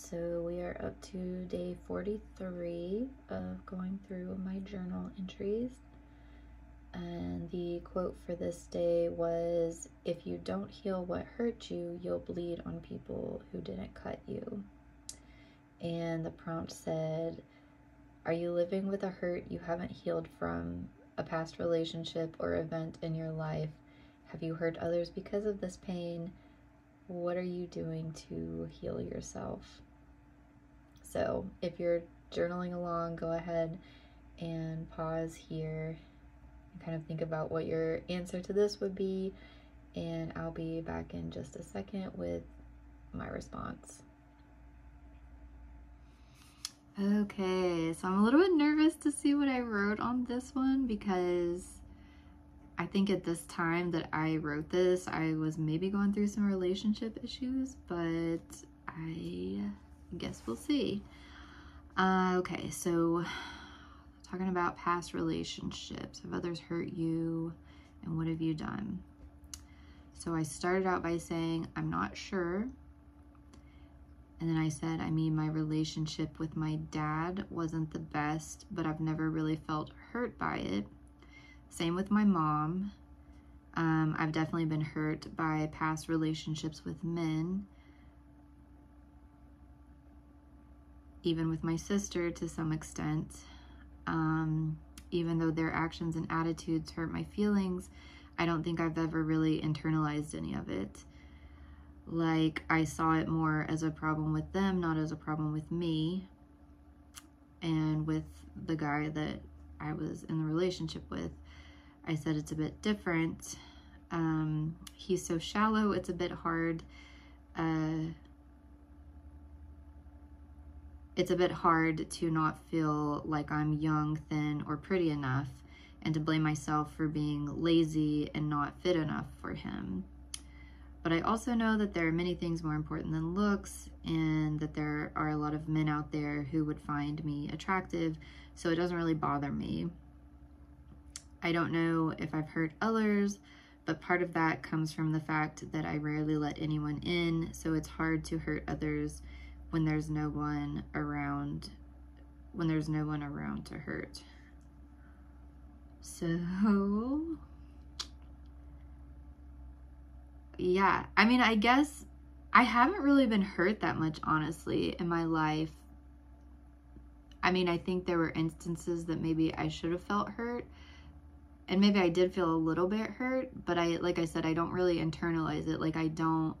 So we are up to day 43 of going through my journal entries. And the quote for this day was If you don't heal what hurt you, you'll bleed on people who didn't cut you. And the prompt said, Are you living with a hurt you haven't healed from, a past relationship or event in your life? Have you hurt others because of this pain? What are you doing to heal yourself? So, if you're journaling along, go ahead and pause here and kind of think about what your answer to this would be. And I'll be back in just a second with my response. Okay, so I'm a little bit nervous to see what I wrote on this one because I think at this time that I wrote this, I was maybe going through some relationship issues, but I guess we'll see. Uh, okay, so talking about past relationships. Have others hurt you? And what have you done? So I started out by saying, I'm not sure. And then I said, I mean, my relationship with my dad wasn't the best, but I've never really felt hurt by it. Same with my mom. Um, I've definitely been hurt by past relationships with men. Even with my sister to some extent. Um, even though their actions and attitudes hurt my feelings, I don't think I've ever really internalized any of it. Like, I saw it more as a problem with them, not as a problem with me. And with the guy that I was in the relationship with, I said it's a bit different. Um, he's so shallow, it's a bit hard. Uh, it's a bit hard to not feel like I'm young, thin, or pretty enough, and to blame myself for being lazy and not fit enough for him. But I also know that there are many things more important than looks, and that there are a lot of men out there who would find me attractive, so it doesn't really bother me. I don't know if I've hurt others, but part of that comes from the fact that I rarely let anyone in, so it's hard to hurt others when there's no one around when there's no one around to hurt. So yeah, I mean, I guess I haven't really been hurt that much honestly in my life. I mean, I think there were instances that maybe I should have felt hurt, and maybe I did feel a little bit hurt, but I like I said I don't really internalize it. Like I don't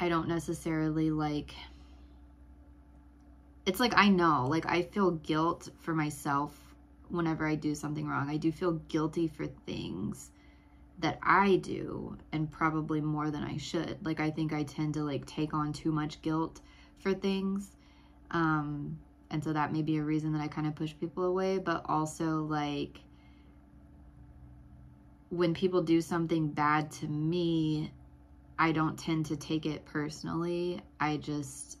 I don't necessarily like it's like I know, like I feel guilt for myself whenever I do something wrong. I do feel guilty for things that I do and probably more than I should. Like I think I tend to like take on too much guilt for things. Um and so that may be a reason that I kind of push people away, but also like when people do something bad to me, I don't tend to take it personally. I just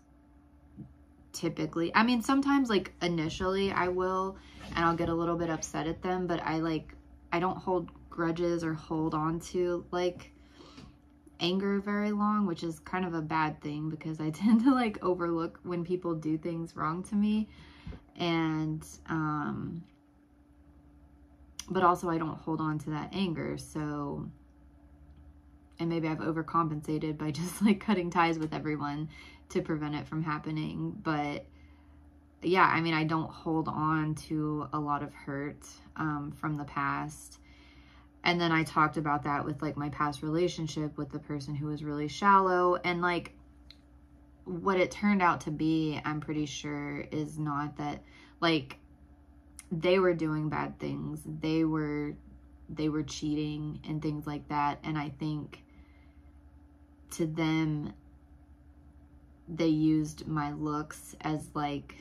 typically, I mean, sometimes like initially I will and I'll get a little bit upset at them, but I like, I don't hold grudges or hold on to like anger very long, which is kind of a bad thing because I tend to like overlook when people do things wrong to me. And, um, but also I don't hold on to that anger. So, and maybe I've overcompensated by just like cutting ties with everyone to prevent it from happening. But yeah, I mean, I don't hold on to a lot of hurt um, from the past. And then I talked about that with like my past relationship with the person who was really shallow and like what it turned out to be, I'm pretty sure is not that like they were doing bad things. They were they were cheating and things like that and I think to them they used my looks as like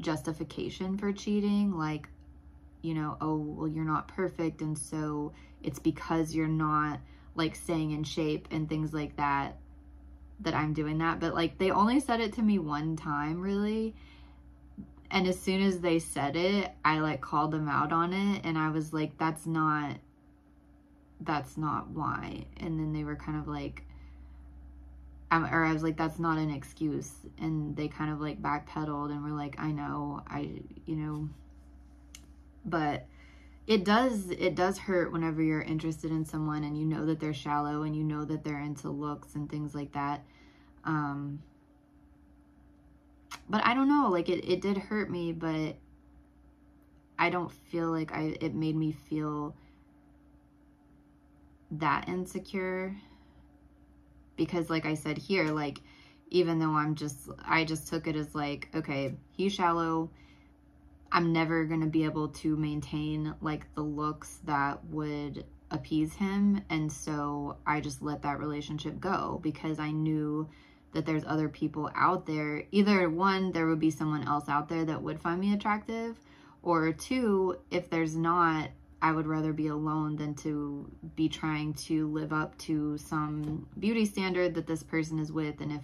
justification for cheating like you know oh well you're not perfect and so it's because you're not like staying in shape and things like that that I'm doing that. But like they only said it to me one time really. And as soon as they said it I like called them out on it and I was like that's not that's not why. And then they were kind of like or I was like, that's not an excuse. And they kind of like backpedaled and were like, I know, I, you know, but it does, it does hurt whenever you're interested in someone and you know that they're shallow and you know that they're into looks and things like that. Um, but I don't know, like it, it did hurt me, but I don't feel like I, it made me feel that insecure because like I said here, like even though I'm just, I just took it as like, okay, he's shallow. I'm never going to be able to maintain like the looks that would appease him. And so I just let that relationship go because I knew that there's other people out there. Either one, there would be someone else out there that would find me attractive, or two, if there's not, I would rather be alone than to be trying to live up to some beauty standard that this person is with. And if,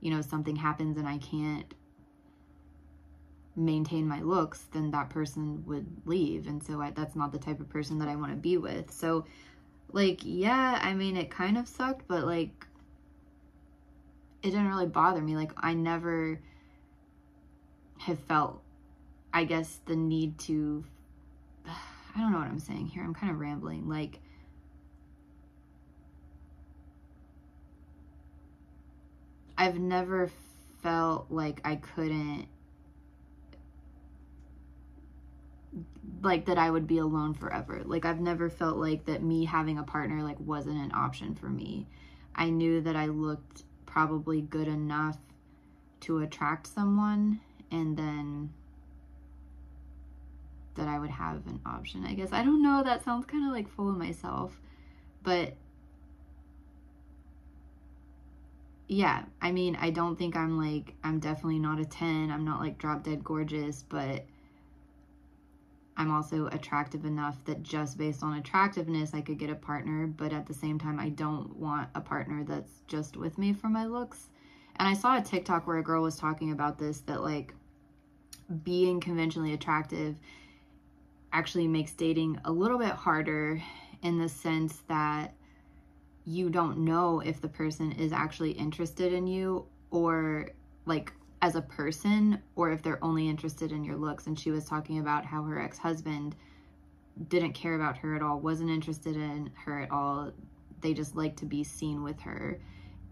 you know, something happens and I can't maintain my looks, then that person would leave. And so I, that's not the type of person that I want to be with. So, like, yeah, I mean, it kind of sucked, but like, it didn't really bother me. Like, I never have felt, I guess, the need to I don't know what I'm saying here. I'm kind of rambling. Like, I've never felt like I couldn't, like that I would be alone forever. Like, I've never felt like that me having a partner, like, wasn't an option for me. I knew that I looked probably good enough to attract someone and then that I would have an option, I guess. I don't know, that sounds kind of like full of myself. But yeah, I mean, I don't think I'm like, I'm definitely not a 10. I'm not like drop dead gorgeous, but I'm also attractive enough that just based on attractiveness, I could get a partner. But at the same time, I don't want a partner that's just with me for my looks. And I saw a TikTok where a girl was talking about this that like being conventionally attractive actually makes dating a little bit harder in the sense that you don't know if the person is actually interested in you or like as a person or if they're only interested in your looks. And she was talking about how her ex-husband didn't care about her at all, wasn't interested in her at all. They just liked to be seen with her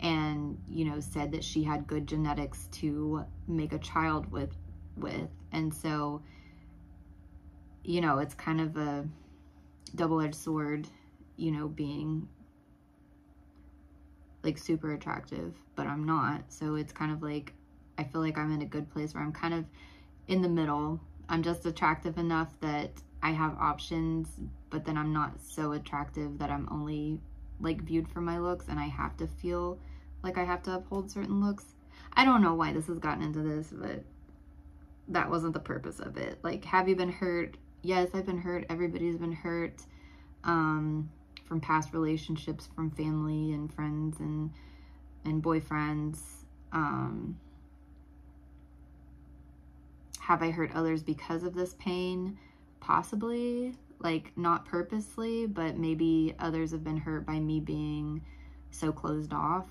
and, you know, said that she had good genetics to make a child with with. And so you know, it's kind of a double-edged sword, you know, being like super attractive, but I'm not. So it's kind of like, I feel like I'm in a good place where I'm kind of in the middle. I'm just attractive enough that I have options, but then I'm not so attractive that I'm only like viewed for my looks and I have to feel like I have to uphold certain looks. I don't know why this has gotten into this, but that wasn't the purpose of it. Like, have you been hurt? Yes, I've been hurt. Everybody's been hurt um, from past relationships, from family and friends and and boyfriends. Um, have I hurt others because of this pain? Possibly, like not purposely, but maybe others have been hurt by me being so closed off.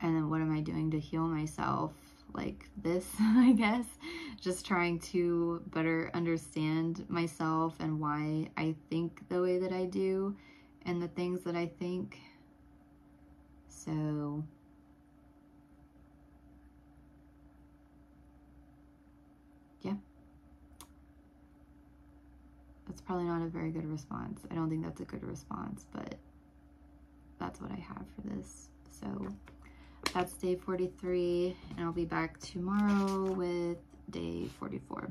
And then what am I doing to heal myself? Like this, I guess. Just trying to better understand myself and why I think the way that I do and the things that I think. So, yeah. That's probably not a very good response. I don't think that's a good response, but that's what I have for this. So, that's day 43 and I'll be back tomorrow with day 44.